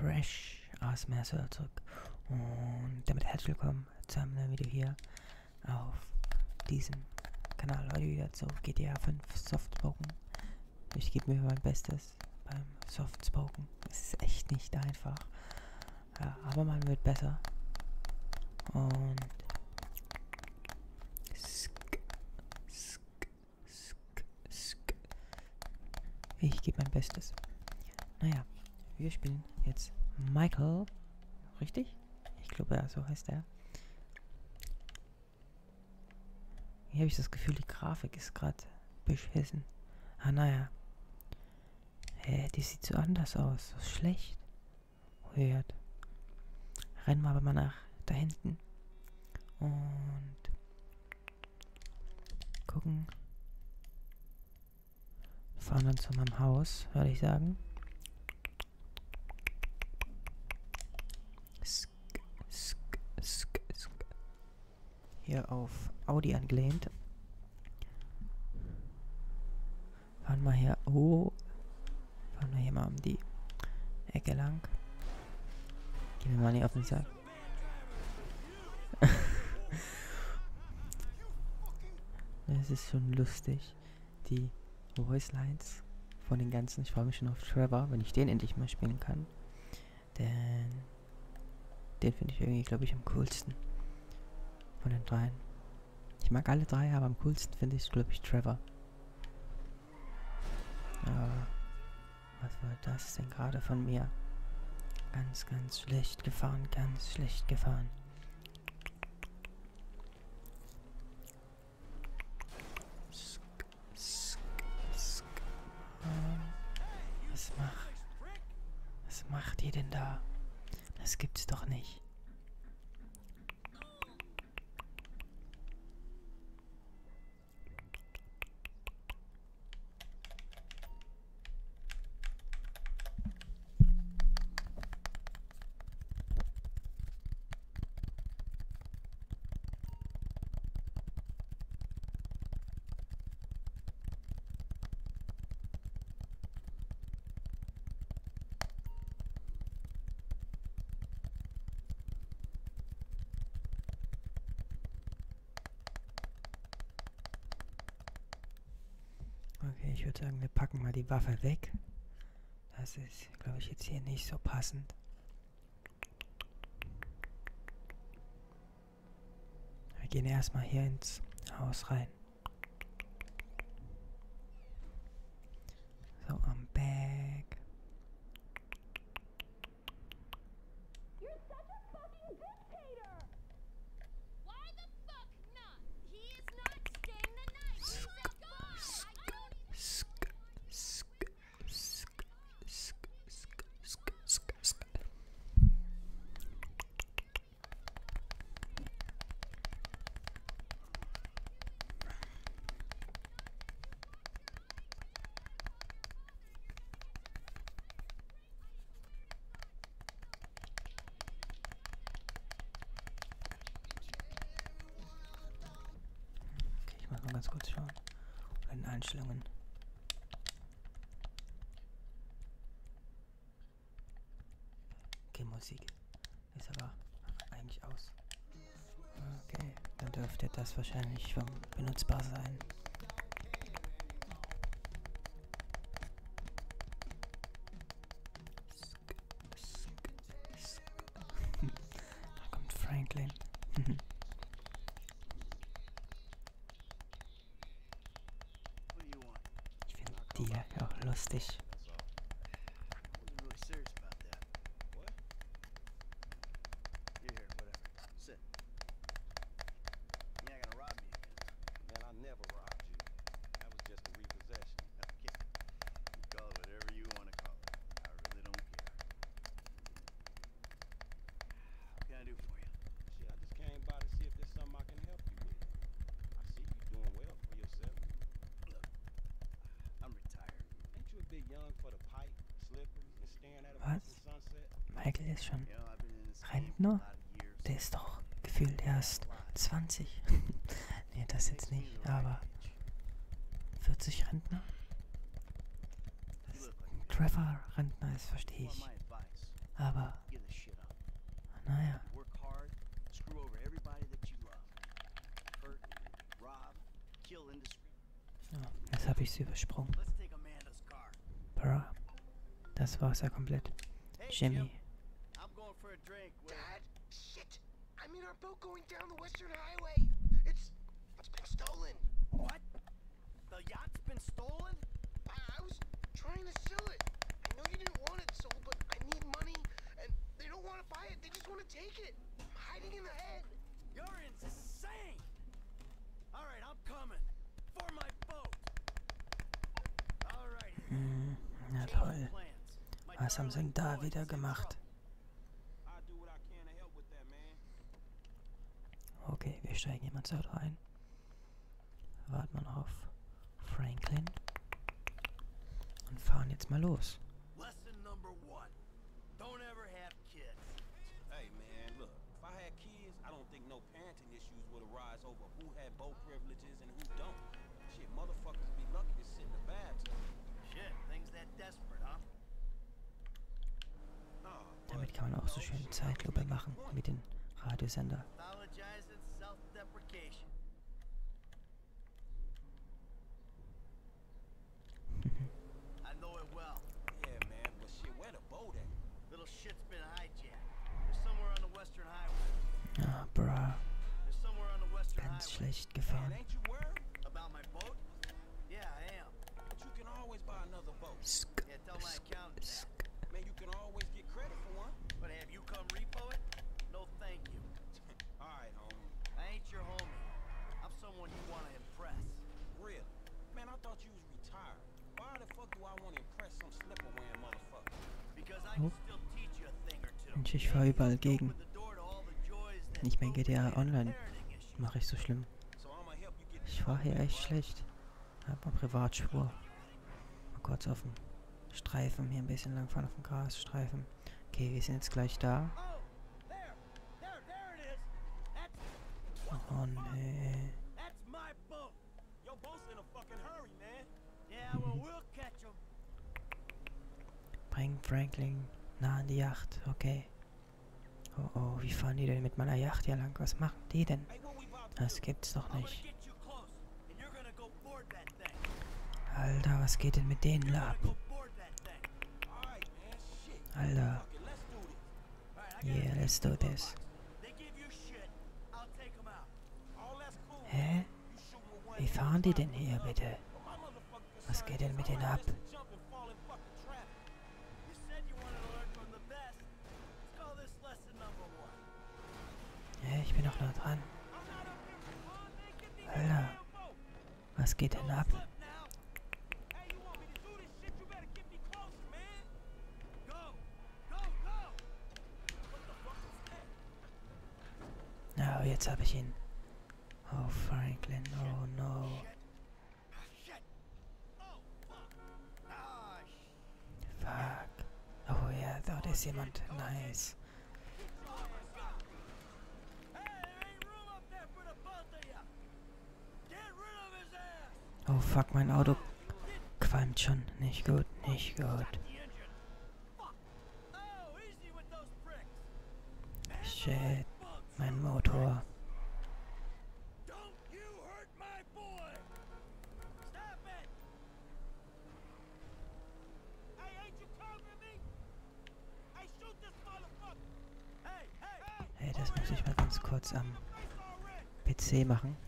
Fresh ASMR Server zurück und damit herzlich willkommen zu einem neuen Video hier auf diesem Kanal. Heute wieder zu GTA 5 Softspoken. Ich gebe mir mein Bestes beim Softspoken. Es ist echt nicht einfach. Ja, aber man wird besser. Und sk, sk, sk, sk. ich gebe mein Bestes. Naja, wir spielen jetzt Michael. Richtig? Ich glaube, ja, so heißt er. Hier habe ich das Gefühl, die Grafik ist gerade beschissen. Ah, naja. Hä, die sieht so anders aus. So schlecht. Weird. Rennen wir aber mal nach da hinten. Und gucken. Fahren dann zu meinem Haus, würde ich sagen. Hier auf Audi angelehnt. Fahren wir hier, oh, fahren wir hier mal um die Ecke lang. Gehen wir mal nicht auf den Sack. Es ist schon lustig, die Voice Lines von den ganzen. Ich freue mich schon auf Trevor, wenn ich den endlich mal spielen kann. Denn den finde ich irgendwie, glaube ich, am coolsten von den dreien. Ich mag alle drei, aber am coolsten finde ich, glaube ich, Trevor. Aber was war das denn gerade von mir? Ganz, ganz schlecht gefahren, ganz schlecht gefahren. Was macht... Was macht ihr denn da? Das gibt's doch nicht. Okay, ich würde sagen, wir packen mal die Waffe weg. Das ist, glaube ich, jetzt hier nicht so passend. Wir gehen erstmal hier ins Haus rein. So, am Bag. Mal ganz kurz schauen. Oder in Einstellungen. Okay, Musik. Ist aber eigentlich aus. Okay, dann dürfte das wahrscheinlich benutzbar sein. Die ja lustig. Schon Rentner? Der ist doch gefühlt erst 20. nee, das jetzt nicht, aber 40 Rentner? Trevor Rentner ist, verstehe ich. Aber, naja. Ja, das habe ich übersprungen. Amanda's car. Bra. Das war's ja komplett. Jimmy. Shit! I'm in our boat going down the Western Highway. It's it's been stolen. What? The yacht's been stolen? I, I was trying to sell it. I know you didn't want it sold, but I need money, and they don't want to buy it. They just want to take it. I'm hiding in the head. You're insane! Alright, I'm coming. For my boat. Alright. Hm, na change toll. of plans. My Was haben sie denn da wieder gemacht? Steigen hier mal ins Auto ein. Warten wir noch auf Franklin. Und fahren jetzt mal los. Lesson number one. Don't ever have kids. Hey, man, look. If I had kids, I don't think no parenting issues would arise over who had both privileges and who don't. Shit, motherfuckers be lucky to sit in the bathtub. Shit, things that desperate, huh? Damit kann man auch so schön Zeitlupe machen mit den Radiosender. Pathologizing self-deprecation. I know it well. Yeah, man, but shit, where the boat at? Little shit's been hijacked. There's somewhere on the Western Highway. Ah, bra. There's somewhere on the Western Ganz Highway. schlecht Man, ain't you worried? About my boat? Yeah, I am. But you can always buy another boat. Sk, Yeah, tell my sk, accountant that. Man, you can always get credit for one. But have you come repo someone you want to impress. Real. Man, I thought you was retired. Why the fuck do I want to impress some slipper wearing motherfucker? Because I can still teach you a thing or two. Mensch, ich fahr überall gegen. Nicht mehr GTA Online mache ich so schlimm. Ich fahr hier echt schlecht. Hab mal Privatspur. Mal kurz auf dem Streifen hier ein bisschen lang fahren auf dem Grasstreifen. Okay, wir sind jetzt gleich da. Oh, Oh nee. that's my boat. Your boat's in a fucking hurry, man. Yeah, well, we'll catch 'em. Bring Franklin nah an die Yacht. Okay. Oh oh, wie fahren die denn mit meiner Yacht hier lang? Was machen die denn? Das gibt's doch nicht. Alter, was geht denn mit denen ab? Alter. Yeah, let's do this. Hä? Wie fahren die denn hier bitte? Was geht denn mit denen ab? Me closer, man. Go, go, go. What the fuck is that? Ja, jetzt habe ich ihn. Oh, Franklin. Oh no. Oh, fuck. Oh ja, dort ist jemand. Nice. Oh fuck, mein Auto qualmt schon. Nicht gut, nicht gut. Shit, mein Motor. Hey, das muss ich mal ganz kurz am. PC machen.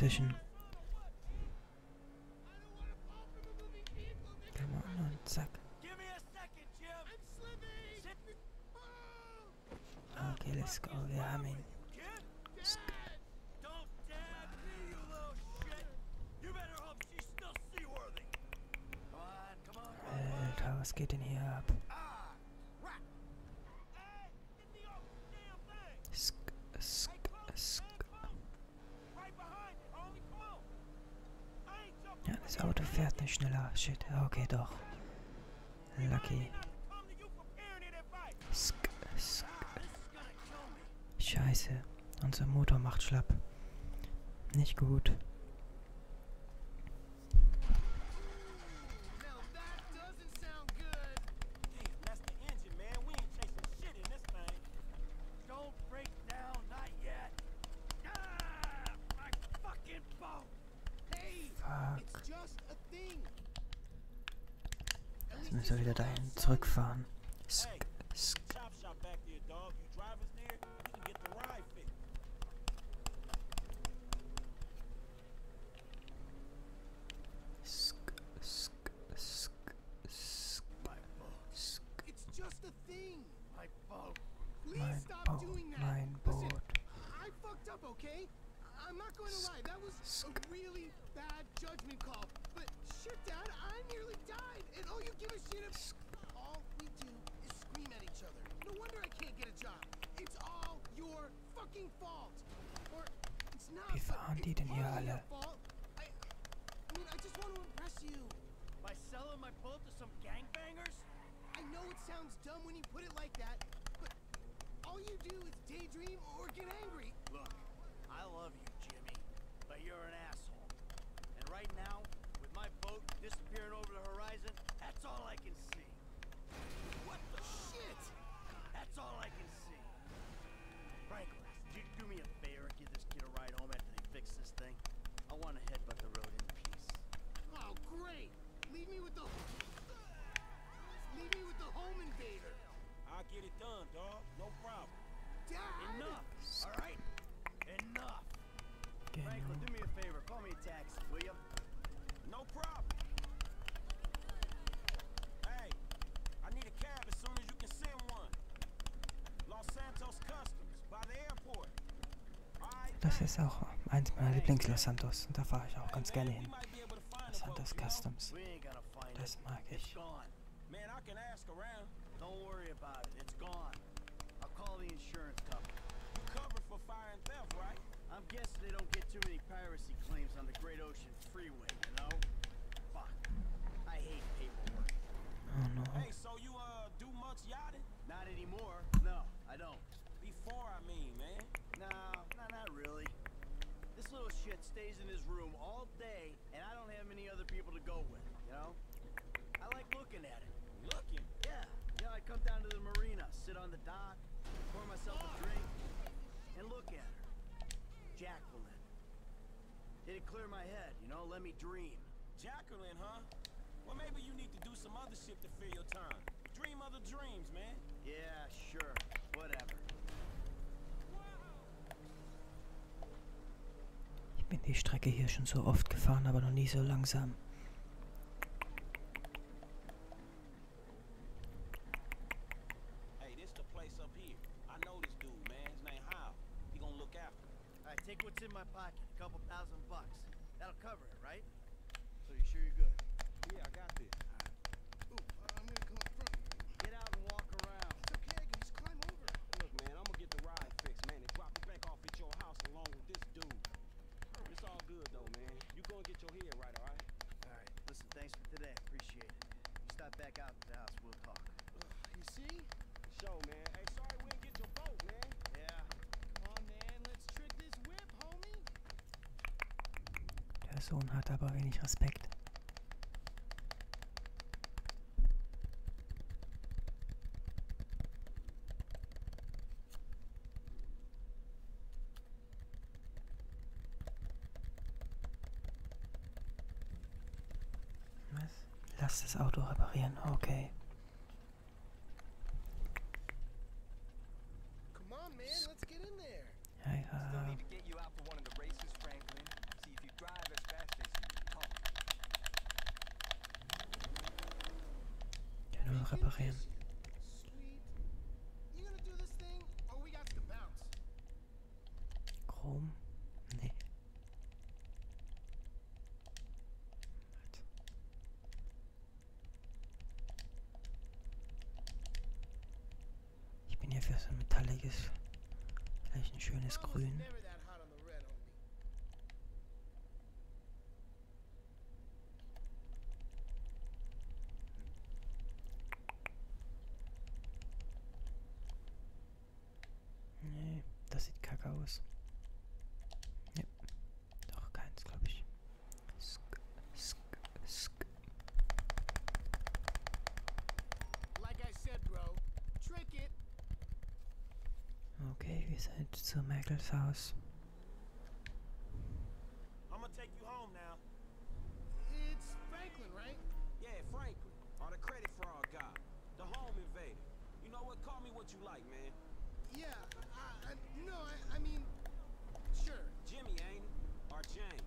decision. Come on, one sec. Give me a second, Jim. Okay, let's go. Yeah, I mean, let's I was getting here up. Shit, okay, doch. Lucky. Sk, sk. Scheiße, unser Motor macht schlapp. Nicht gut. Jetzt müssen wir wieder dahin zurückfahren. Wonder I can't get a job. It's all your fucking fault. Or it's not. Wie but fahren die denn hier alle? I, I mean, I just want to impress you. By selling my boat to some gangbangers? I know it sounds dumb when you put it like that, but all you do is daydream or get angry. Look, I love you, Jimmy, but you're an asshole. And right now, with my boat disappearing over the horizon, that's all I can see. Das ist auch eins meiner Lieblings-Los Santos. Und da fahre ich auch ganz gerne hin. Los Santos? Customs. We ain't gonna find Das it. mag ich. gone. Man, I can ask around. Don't worry about it. It's gone. I'll call the insurance company. You covered for fire and theft, right? I'm guessing they don't get too many piracy claims on the Great Ocean Freeway, you know? Fuck. I hate paperwork. Oh no. Hey, so you uh do much yachting? Not anymore. No, I don't. Before, I mean, man. No, no, not really. This little shit stays in his room all day, and I don't have many other people to go with, you know? I like looking at it. Looking. Yeah, yeah, I'd come down to the marina, sit on the dock, pour myself a drink, and look at her. Jacqueline. Did It'd clear my head, you know, let me dream. Jacqueline, huh? Well, maybe you need to do some other shit to fill your time. Dream other dreams, man. Yeah, sure, whatever. Bin die Strecke hier schon so oft gefahren, aber noch nie so langsam. Hey, this the place up here. I know this dude, man. His name Hal. He gonna look after me. All right, take what's in my pocket, a couple thousand bucks. That'll cover it, right? So you sure you're good? Yeah, I got this. Ooh, uh, I'm gonna come up front. Get out and walk around. It's okay, I can just climb over. Look, man, I'm gonna get the ride fixed, man, and drop it back off at your house along with this dude. It's all good though, man. You gonna get your head right, all right? All right, listen, thanks for today. Appreciate it. You stop back out to the house, we'll talk. You see? Show, man. Hey, sorry we didn't get your boat, man. Yeah. Come on, man, let's trick this whip, homie. Der Sohn hat aber wenig Respekt. Auto okay. Come on, man, let's get in there. Ja, Still need uh, to get you out for one of the races, Franklin. See if you drive as fast as you talk. Ja, nur noch reparieren. Sweet. You gonna do this thing, or we got to bounce? Chrom? Metalliges, vielleicht ein schönes Grün. Nee, das sieht kacke aus. Wir sind zu Michaels Haus. I'm gonna take you home now. It's Franklin, right? Yeah, Franklin, or the credit fraud guy, the home invader. You know what? Call me what you like, man. Yeah. I, I, no, I, I mean, sure, Jimmy, ain't it? Or James?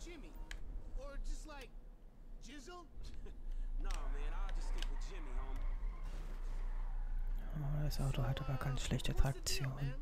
Jimmy, or just like Jizzle. Nah, man, I'll just stick with Jimmy, homie. Oh, das Auto hat aber ganz schlechte What's the Traktion.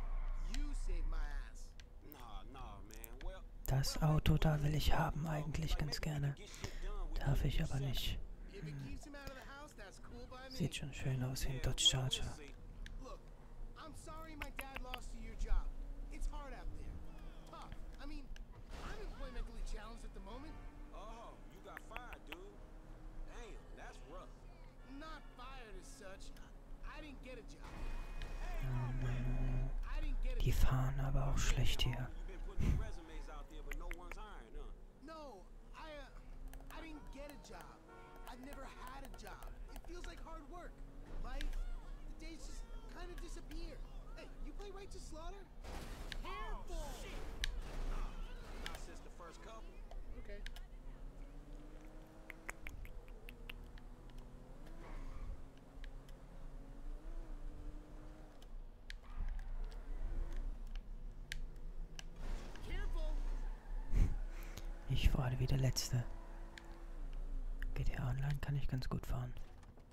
Das Auto da will ich haben eigentlich ganz gerne. Darf ich aber nicht. Me. Sieht schon schön aus wie ein Dodge Charger. Of disappear. Hey, you play Righteous Slaughter? Careful. Not since the first couple. Okay. Careful. Ich fahre wie der Letzte. GTA Online kann ich ganz gut fahren.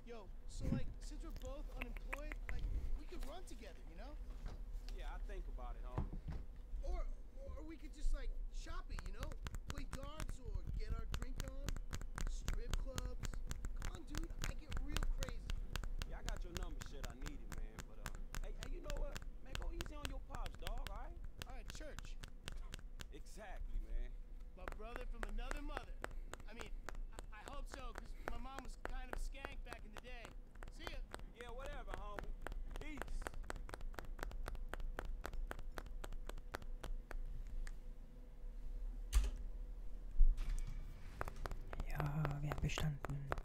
Yo, so like, since we're both unemployed, like, we could run together, you know? Yeah, I think about it, homie. Or, or we could just like shop it, you know? Play darts or get our drink on. Strip clubs. Come on, dude. I get real crazy. Yeah, I got your number, shit. I need it, man. But uh, hey, hey, you know what? Man, go easy on your pops, dog. All right? All right, church. Exactly, brother from another mother. I mean, I, I hope so, because my mom was kind of a skank back in the day. See ya. Yeah, whatever, homie. Peace. Ja, wir haben bestanden.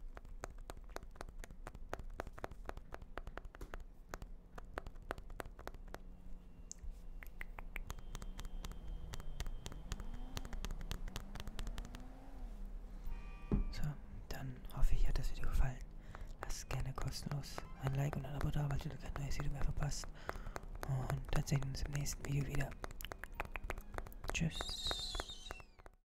Ein Like und ein Abo da, weil ihr kein neues Video mehr verpasst. Und dann sehen wir uns im nächsten Video wieder. Tschüss.